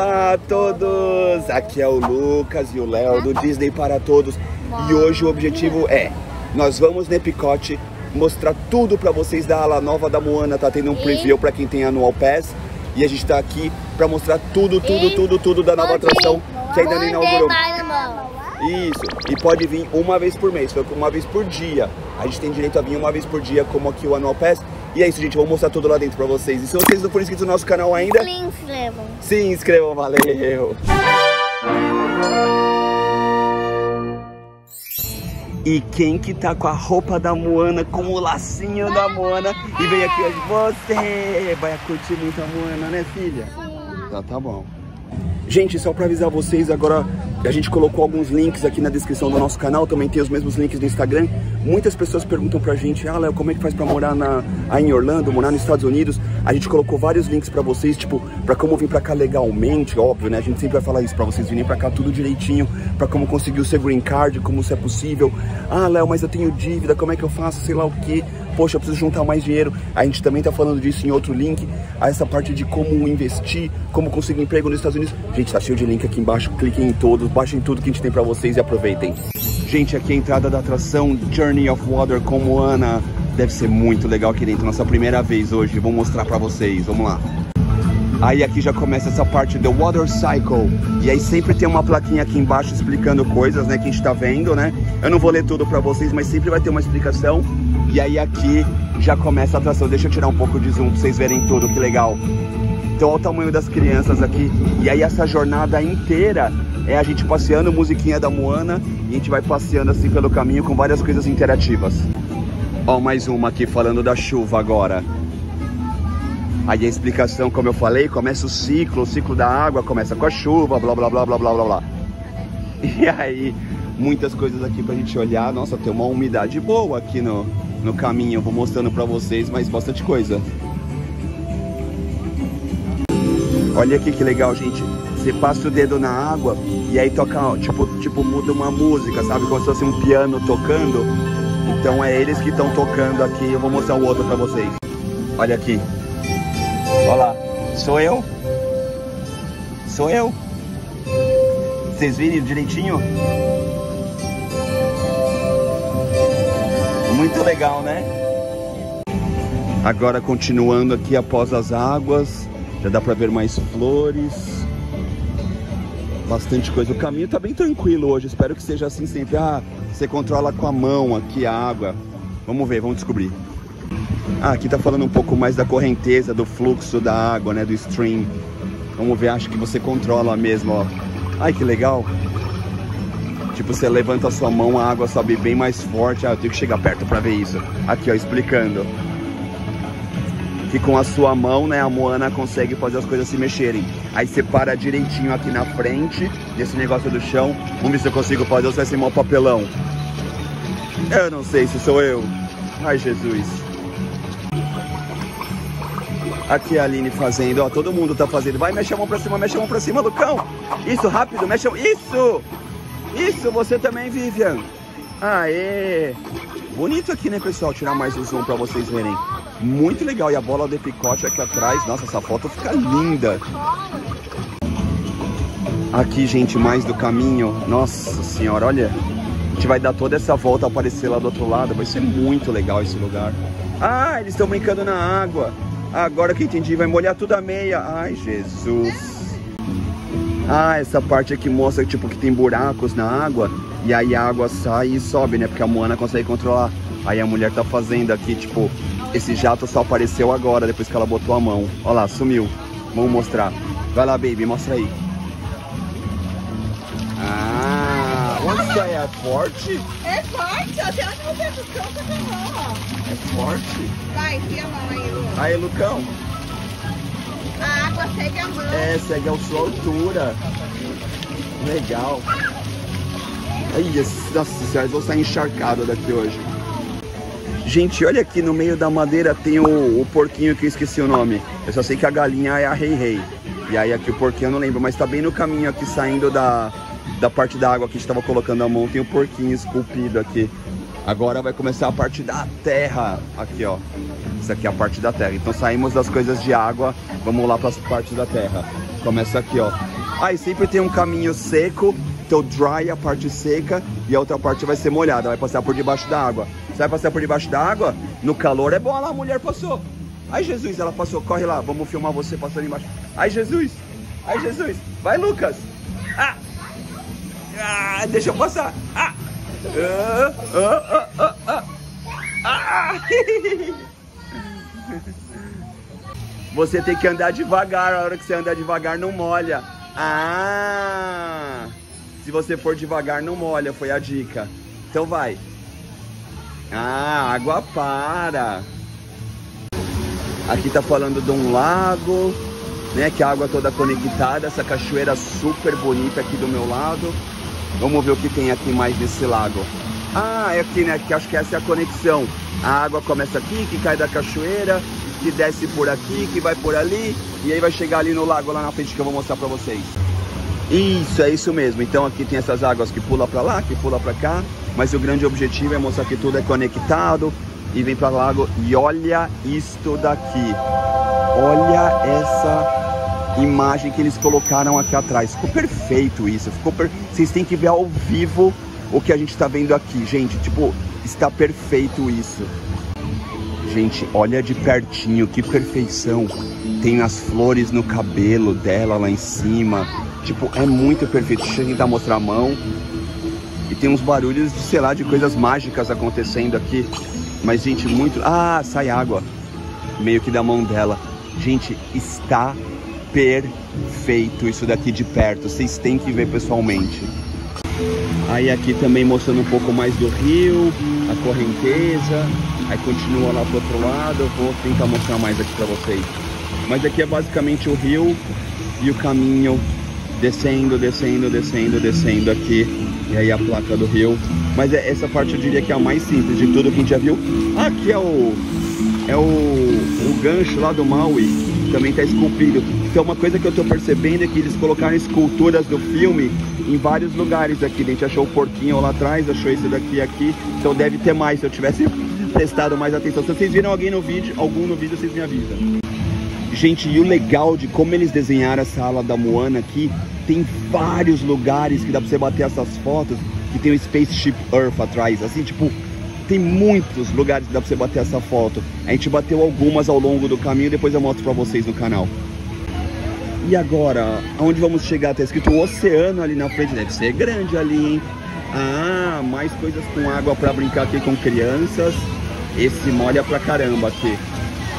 Olá a todos! Aqui é o Lucas e o Léo do Disney para Todos. E hoje o objetivo é, nós vamos no Epicote mostrar tudo para vocês da ala nova da Moana, tá tendo um preview para quem tem Annual Pass. E a gente tá aqui para mostrar tudo, tudo, tudo, tudo da nova atração que ainda não inaugurou. Isso, e pode vir uma vez por mês, foi uma vez por dia. A gente tem direito a vir uma vez por dia, como aqui o Annual Pass. E é isso, gente, vou mostrar tudo lá dentro pra vocês. E se vocês não forem inscritos no nosso canal ainda... Se inscrevam. Se inscrevam, valeu! E quem que tá com a roupa da Moana, com o lacinho da Moana e vem aqui hoje? Você vai curtir muito a Moana, né, filha? Tá, tá bom. Gente, só para avisar vocês, agora a gente colocou alguns links aqui na descrição do nosso canal, também tem os mesmos links do Instagram. Muitas pessoas perguntam pra gente, ah, Léo, como é que faz pra morar na, aí em Orlando, morar nos Estados Unidos? A gente colocou vários links pra vocês, tipo, pra como vir pra cá legalmente, óbvio, né? A gente sempre vai falar isso, pra vocês virem pra cá tudo direitinho, pra como conseguir o seu green card, como isso é possível. Ah, Léo, mas eu tenho dívida, como é que eu faço, sei lá o quê? Poxa, eu preciso juntar mais dinheiro. A gente também tá falando disso em outro link, essa parte de como investir, como conseguir emprego nos Estados Unidos. Gente, tá cheio de link aqui embaixo, cliquem em todos, baixem tudo que a gente tem pra vocês e aproveitem. Gente, aqui é a entrada da atração Journey of Water com Moana. Deve ser muito legal aqui dentro, nossa primeira vez hoje. Vou mostrar pra vocês, vamos lá. Aí aqui já começa essa parte do Water Cycle. E aí sempre tem uma plaquinha aqui embaixo explicando coisas, né, que a gente tá vendo, né? Eu não vou ler tudo pra vocês, mas sempre vai ter uma explicação. E aí aqui já começa a atração. Deixa eu tirar um pouco de zoom pra vocês verem tudo, que legal. Então olha o tamanho das crianças aqui. E aí essa jornada inteira é a gente passeando musiquinha da Moana e a gente vai passeando assim pelo caminho com várias coisas interativas. Ó, mais uma aqui falando da chuva agora. Aí a explicação, como eu falei, começa o ciclo, o ciclo da água começa com a chuva, blá blá blá blá blá blá blá. E aí, muitas coisas aqui pra gente olhar. Nossa, tem uma umidade boa aqui no, no caminho. Eu vou mostrando pra vocês, mas bastante coisa. Olha aqui que legal, gente. Você passa o dedo na água e aí toca, tipo, tipo muda uma música, sabe? Como se fosse um piano tocando. Então é eles que estão tocando aqui. Eu vou mostrar o outro pra vocês. Olha aqui. Olha lá. Sou eu? Sou eu? Vocês viram direitinho? Muito legal, né? Agora continuando aqui após as águas, já dá para ver mais flores. Bastante coisa. O caminho tá bem tranquilo hoje. Espero que seja assim sempre. Ah, você controla com a mão aqui a água. Vamos ver, vamos descobrir. Ah, aqui tá falando um pouco mais da correnteza, do fluxo da água, né, do stream. Vamos ver, acho que você controla mesmo, ó. Ai, que legal. Tipo, você levanta a sua mão, a água sobe bem mais forte. Ah, eu tenho que chegar perto para ver isso. Aqui, ó, explicando. Que com a sua mão, né, a Moana consegue fazer as coisas se mexerem. Aí você para direitinho aqui na frente, desse negócio do chão. Vamos ver se eu consigo fazer ou se vai ser mal papelão. Eu não sei se sou eu. Ai, Jesus. Aqui a Aline fazendo, ó, todo mundo tá fazendo. Vai, mexe a mão pra cima, mexe a mão pra cima, Lucão. Isso, rápido, mexe a mão. Isso! Isso, você também, Vivian. Aê! Bonito aqui, né, pessoal? Tirar mais o zoom pra vocês verem. Muito legal. E a bola de picote aqui atrás. Nossa, essa foto fica linda. Aqui, gente, mais do caminho. Nossa senhora, olha. A gente vai dar toda essa volta aparecer lá do outro lado. Vai ser muito legal esse lugar. Ah, eles estão brincando na água. Agora que entendi, vai molhar tudo a meia. Ai, Jesus. Ah, essa parte aqui mostra tipo que tem buracos na água e aí a água sai e sobe, né? Porque a Moana consegue controlar. Aí a mulher tá fazendo aqui, tipo, esse jato só apareceu agora, depois que ela botou a mão. Olha lá, sumiu. Vamos mostrar. Vai lá, baby, mostra aí. Ah, aí? É forte? É forte, até onde você descansa com a mão, ó. É forte? Vai, enfia a mão aí, Lu. Aí, Lucão. A água segue a mão. É, segue a sua altura. Legal. Ai, nossa senhora, vou sair encharcado daqui hoje. Gente, olha aqui no meio da madeira tem o, o, porquinho que eu esqueci o nome. Eu só sei que a galinha é a Rei Rei. E aí aqui o porquinho eu não lembro, mas tá bem no caminho aqui saindo da, da parte da água que a gente tava colocando a mão. Tem o porquinho esculpido aqui. Agora vai começar a parte da terra. Aqui, ó. Isso aqui é a parte da terra. Então saímos das coisas de água, vamos lá para as partes da terra. Começa aqui, ó. Aí ah, sempre tem um caminho seco, então dry a parte seca e a outra parte vai ser molhada, vai passar por debaixo da água. Você vai passar por debaixo da água? No calor é bom, lá, a mulher passou. Ai Jesus, ela passou, corre lá, vamos filmar você passando embaixo. Ai Jesus, ai Jesus, vai Lucas. Ah, ah deixa eu passar. Ah, ah, ah, ah, ah. ah. Você tem que andar devagar, a hora que você andar devagar não molha. Ah! Se você for devagar não molha, foi a dica. Então vai. Ah, água para. Aqui tá falando de um lago, né? Que a água toda conectada, essa cachoeira super bonita aqui do meu lado. Vamos ver o que tem aqui mais nesse lago. Ah, é aqui, né? Que acho que essa é a conexão. A água começa aqui, que cai da cachoeira, que desce por aqui, que vai por ali, e aí vai chegar ali no lago lá na frente que eu vou mostrar pra vocês. Isso, é isso mesmo. Então aqui tem essas águas que pula para lá, que pula para cá, mas o grande objetivo é mostrar que tudo é conectado e vem para o lago. E olha isto daqui. Olha essa imagem que eles colocaram aqui atrás. Ficou perfeito isso. Ficou per... Vocês têm que ver ao vivo o que a gente está vendo aqui, gente. Tipo, está perfeito isso. Gente, olha de pertinho, que perfeição. Tem as flores no cabelo dela lá em cima. Tipo, é muito perfeito. Deixa eu tentar mostrar a mão. E tem uns barulhos de, sei lá, de coisas mágicas acontecendo aqui. Mas, gente, muito... Ah, sai água. Meio que da mão dela. Gente, está perfeito isso daqui de perto. Vocês têm que ver pessoalmente. Aí aqui também mostrando um pouco mais do rio, a correnteza. Aí continua lá pro outro lado. Eu vou tentar mostrar mais aqui pra vocês. Mas aqui é basicamente o rio e o caminho descendo, descendo, descendo, descendo aqui. E aí a placa do rio. Mas é, essa parte eu diria que é a mais simples de tudo que a gente já viu. Aqui é o é o, o gancho lá do Maui, também está esculpido. Então uma coisa que eu estou percebendo é que eles colocaram esculturas do filme em vários lugares aqui. A gente achou o porquinho lá atrás, achou esse daqui aqui. Então deve ter mais se eu tivesse prestado mais atenção. Se vocês viram alguém no vídeo, algum no vídeo, vocês me avisam. Gente, e o legal de como eles desenharam essa ala da Moana aqui, tem vários lugares que dá pra você bater essas fotos, que tem o Spaceship Earth atrás, assim, tipo, tem muitos lugares que dá pra você bater essa foto. A gente bateu algumas ao longo do caminho, depois eu mostro pra vocês no canal. E agora, aonde vamos chegar? Tá escrito oceano ali na frente, deve ser grande ali, hein? Ah, mais coisas com água pra brincar aqui com crianças. Esse molha pra caramba aqui.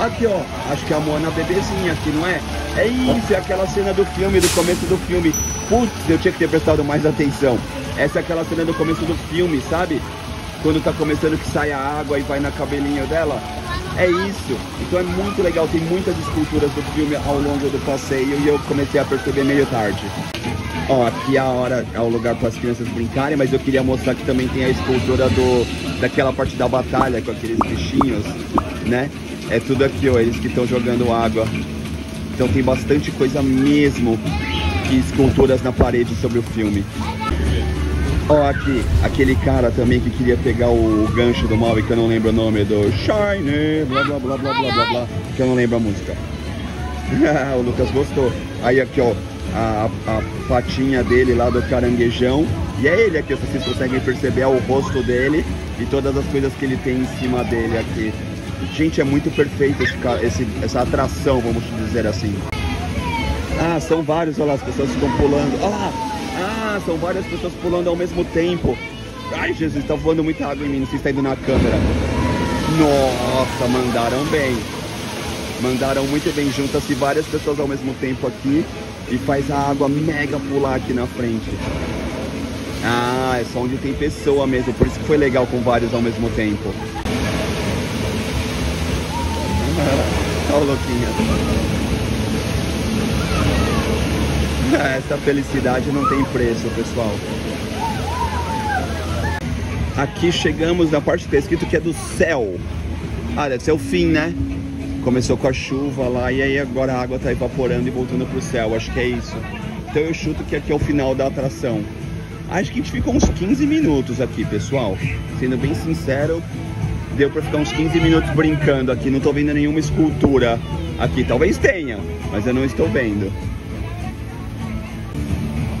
Aqui, ó, acho que é a Moana bebezinha aqui, não é? É isso, é aquela cena do filme, do começo do filme. Putz, eu tinha que ter prestado mais atenção. Essa é aquela cena do começo do filme, sabe? Quando tá começando que sai a água e vai na cabelinho dela. É isso. Então é muito legal, tem muitas esculturas do filme ao longo do passeio e eu comecei a perceber meio tarde. Ó, aqui é a hora, é o lugar para as crianças brincarem, mas eu queria mostrar que também tem a escultura do, daquela parte da batalha com aqueles bichinhos, né? É tudo aqui, ó, eles que estão jogando água. Então tem bastante coisa mesmo que esculturas na parede sobre o filme. Ó, aqui, aquele cara também que queria pegar o gancho do mal e que eu não lembro o nome do Shine, blá blá blá blá blá blá blá, que eu não lembro a música. o Lucas gostou. Aí aqui, ó, a, a patinha dele lá do caranguejão. E é ele aqui, vocês conseguem perceber é o rosto dele e todas as coisas que ele tem em cima dele aqui. Gente, é muito perfeito esse, esse, essa atração, vamos dizer assim. Ah, são vários, olha lá, as pessoas estão pulando. Olha lá! Ah, são várias pessoas pulando ao mesmo tempo. Ai, Jesus, tá voando muita água em mim, não sei se tá indo na câmera. Nossa, mandaram bem. Mandaram muito bem. Junta-se várias pessoas ao mesmo tempo aqui e faz a água mega pular aqui na frente. Ah, é só onde tem pessoa mesmo, por isso que foi legal com vários ao mesmo tempo. Olha o louquinho. Essa felicidade não tem preço, pessoal. Aqui chegamos na parte que está escrito que é do céu. Ah, deve ser o fim, né? Começou com a chuva lá e aí agora a água está evaporando e voltando para o céu. Acho que é isso. Então eu chuto que aqui é o final da atração. Acho que a gente ficou uns 15 minutos aqui, pessoal. Sendo bem sincero, deu pra ficar uns 15 minutos brincando aqui. Não tô vendo nenhuma escultura aqui. Talvez tenha, mas eu não estou vendo.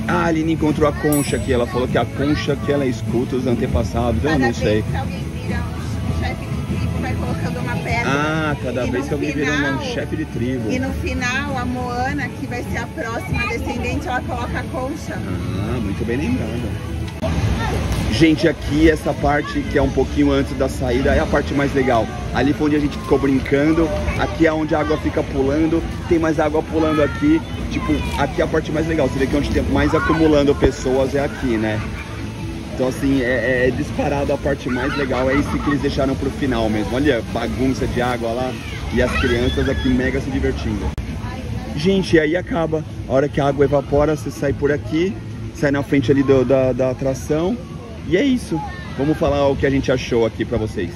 Ah, a Aline encontrou a concha aqui. Ela falou que a concha que ela escuta os antepassados. Eu não sei. Vez que alguém vira um chefe de tribo, vai colocando uma pedra. Ah, cada E vez que alguém vira um final- chefe de tribo. E no final, a Moana, que vai ser a próxima descendente, ela coloca a concha. Ah, muito bem lembrado. Gente, aqui essa parte que é um pouquinho antes da saída é a parte mais legal. Ali foi onde a gente ficou brincando. Aqui é onde a água fica pulando. Tem mais água pulando aqui. Tipo, aqui é a parte mais legal. Você vê que onde tem mais acumulando pessoas é aqui, né? Então assim, é, é disparado a parte mais legal. É isso que eles deixaram pro final mesmo. Olha, bagunça de água lá. E as crianças aqui mega se divertindo. Gente, aí acaba. A hora que a água evapora, você sai por aqui, sai na frente ali do- da, da atração. E é isso. Vamos falar o que a gente achou aqui pra vocês.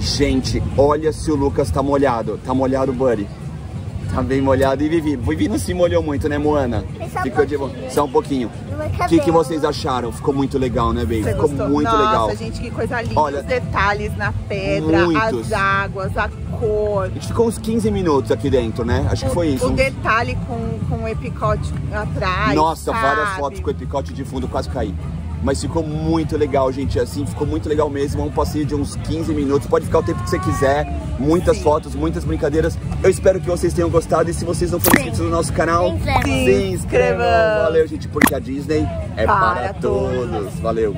Gente, olha se o Lucas tá molhado. Tá molhado, Buddy. Tá bem molhado. E Vivi? Vivi não se molhou muito, né, Moana? Só um Ficou de boa. pouquinho. Só um pouquinho. No meu O que, que vocês acharam? Ficou muito legal, né, Baby? Ficou gostou? muito Nossa, legal. gente, que coisa linda. Olha, Os detalhes na pedra, muitos. as águas, a cor. A gente ficou uns 15 minutos aqui dentro, né? Acho que foi isso. O uns- detalhe com, com o epicote atrás. Nossa, várias sabe? fotos com o epicote de fundo, quase caí. Mas ficou muito legal, gente. Assim, ficou muito legal mesmo. É um passeio de uns 15 minutos. Pode ficar o tempo que você quiser. Muitas Sim. fotos, muitas brincadeiras. Eu espero que vocês tenham gostado. E se vocês não forem inscritos no nosso canal, Se inscrevam. se inscrevam. Valeu, gente, porque a Disney é para, Para todos. todos. Valeu.